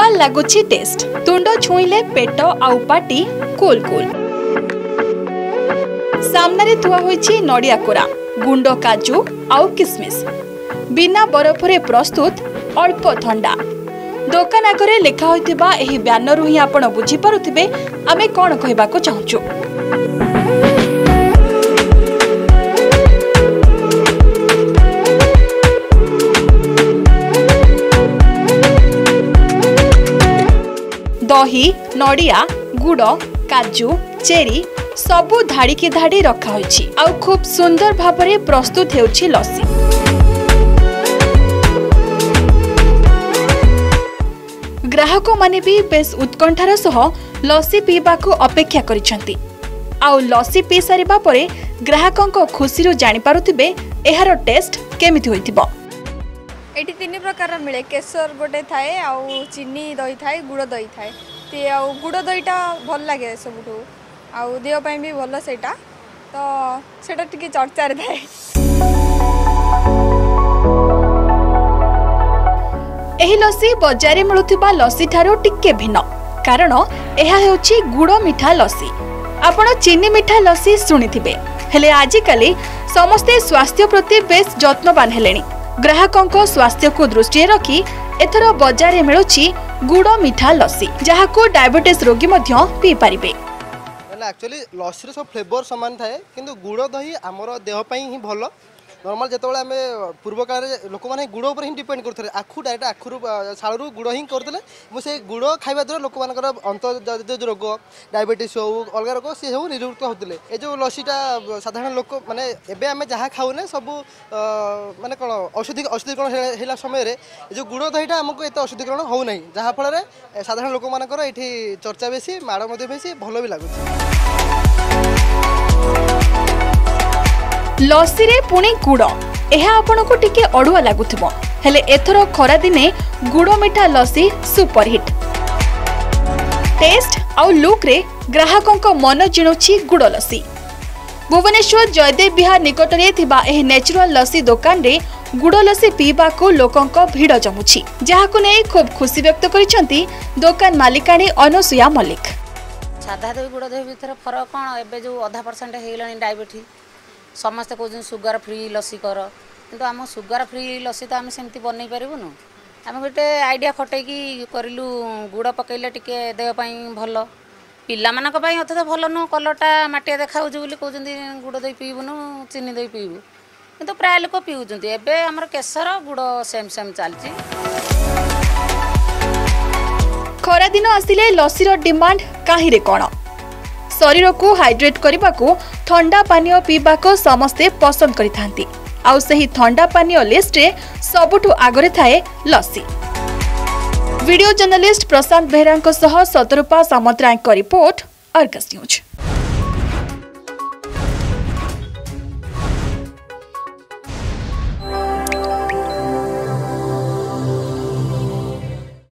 super ଲାଗୁଛି test ତୁଣ୍ଡ ଛୁଇଁଲେ ପେଟ ଆଉ ପାଟି କୁଲ୍ କୁଲ୍ ସାମ୍ନାରେ ଥୁଆ ହୋଇଛି ନଡ଼ିଆ କୋରା ଗୁଣ୍ଡ କାଜୁ ଆଉ କିସମିସ ବିନା ବରଫରେ ପ୍ରସ୍ତୁତ ଅଳ୍ପ ଥଣ୍ଡା ଦୋକାନ ଆଗରେ ଲେଖା ହୋଇଥିବା ଏହି ବ୍ୟାନରରୁ ହିଁ ଆପଣ ବୁଝିପାରୁଥିବେ ଆମେ କ'ଣ କହିବାକୁ ଚାହୁଁଛୁ দহি নড়িয়া গুড় কাজু চেরি সবু ধাড়িকি ধাড়ি রখা হয়েছে আউ খুব সুন্দর ভাবে প্রস্তুত হেউছি লসি গ্রাহক মানে বি বেশ উৎকণ্ঠার সহ লস্যি পিইবাকু অপেক্ষা করেছেন আউ লসি পি সারিবা পরে গ্রাহকঙ্ক খুশি জাঁপারুবে এর টেস্ট কেমিতি হয়েছিল এটি তিন প্রকার মিলে কেশর গোটে থাকে আউ চিনি দই থাকে গুড় দই থাকে ଏମିତି ଆଉ ଗୁଡ଼ ଦହିଟା ଭଲ ଲାଗେ ସବୁଠୁ ଆଉ ଦେହ ପାଇଁ ବି ଭଲ ସେଇଟା ତ ସେଇଟା ଟିକେ ଚର୍ଚ୍ଚାରେ ଥାଏ ଏହି ଲସି ବଜାରରେ ମିଳୁଥିବା ଲସିଠାରୁ ଟିକେ ଭିନ୍ନ କାରଣ ଏହା ହେଉଛି ଗୁଡ଼ ମିଠା ଲସି ଆପଣ ଚିନି ମିଠା ଲସି ଶୁଣିଥିବେ ହେଲେ ଆଜିକାଲି ସମସ୍ତେ ସ୍ୱାସ୍ଥ୍ୟ ପ୍ରତି ବେଶ୍ ଯତ୍ନବାନ ହେଲେଣି ଗ୍ରାହକଙ୍କ ସ୍ୱାସ୍ଥ୍ୟକୁ ଦୃଷ୍ଟିରେ ରଖି ଏଥର ବଜାରରେ ମିଳୁଛି গুড় মিঠা লসি যা ডায়াবেটিস রোগী পিপারে আকচুয়ালি লসির সব ফ্লেভর সমান থাকে কিন্তু গুড় দহি আমার দেহ পাই হি ভালো নর্মাল যেতবে আমি পূর্বকালে লোক মানে গুড় উপরে হি ডিপেড করুলে আখু ডাইরেক্ট আখুর শাড়ু গুড় হি করুলে এবং সেই গুড় খাইবা দ্বারা লোক মানুষ অন্তর্জাত রোগ ডায়াবেটিস হোক অলগা রোগ সে সব নিযুক্ত হোলে এই যে লসিটা সাধারণ লোক মানে এবে আমি যা খাওনে সবু মানে কোণ ঔষধি ঔষধিকরণ হল সময়ের এই যে গুড় দহিটা আমি এত ঔষধিকরণ হো না যাফলের সাধারণ লোক মানুষ এটি চর্চা বেশি মাড় বেশি ভালো বি লাগুছে ଲସିରେ ପୁଣି ଗୁଡ଼ ଏହା ଆପଣଙ୍କୁ ଟିକେ ଅଡ଼ୁଆ ଲାଗୁଥିବ ହେଲେ ଏଥର ଖରାଦିନେ ଗୁଡ଼ ମିଠା ଲସି ସୁପରହିଟ୍ ଟେଷ୍ଟ ଆଉ ଲୁକ୍ରେ ଗ୍ରାହକଙ୍କ ମନ ଜିଣୁଛି ଗୁଡ଼ ଲସି ଭୁବନେଶ୍ୱର ଜୟଦେବ ବିହାର ନିକଟରେ ଥିବା ଏହି ନ୍ୟାଚୁରାଲ ଲସି ଦୋକାନରେ ଗୁଡ଼ ଲସି ପିଇବାକୁ ଲୋକଙ୍କ ଭିଡ଼ ଜମୁଛି ଯାହାକୁ ନେଇ ଖୁବ୍ ଖୁସି ବ୍ୟକ୍ତ କରିଛନ୍ତି ଦୋକାନ ମାଲିକାଣୀ ଅନସୁୟା ମଲ୍ଲିକ ସାଧା ଦେବୀ ଗୁଡ଼ ଦେବୀ ଭିତରେ ଫରକ କ'ଣ ଏବେ ଯେଉଁ ଅଧା ପରସେଣ୍ଟ ହେଇଗଲାଣି ଡାଇବେଟିସ୍ ସମସ୍ତେ କହୁଛନ୍ତି ସୁଗାର ଫ୍ରି ଲସି କର କିନ୍ତୁ ଆମ ସୁଗାର ଫ୍ରି ଲସି ତ ଆମେ ସେମିତି ବନେଇ ପାରିବୁନୁ ଆମେ ଗୋଟେ ଆଇଡ଼ିଆ ଖଟେଇକି କରିଲୁ ଗୁଡ଼ ପକେଇଲେ ଟିକେ ଦେହ ପାଇଁ ଭଲ ପିଲାମାନଙ୍କ ପାଇଁ ଅଥଚ ଭଲ ନୁହଁ କଲର୍ଟା ମାଟିଆ ଦେଖାହେଉଛି ବୋଲି କହୁଛନ୍ତି ଗୁଡ଼ ଦେଇ ପିଇବୁନୁ ଚିନି ଦେଇ ପିଇବୁ କିନ୍ତୁ ପ୍ରାୟ ଲୋକ ପିଉଛନ୍ତି ଏବେ ଆମର କେଶର ଗୁଡ଼ ସେମ୍ ସେମ୍ ଚାଲିଛି ଖରାଦିନ ଆସିଲେ ଲସିର ଡିମାଣ୍ଡ କାହିଁରେ କ'ଣ शरीरको हाइड्रेट गरेको था पानीय पिवाको समस्ते पसन्द गरिा पानी लिस्ट सबठ आगर थाए लसिलीस्ट प्रशान्त बेहेराको सह न्यूज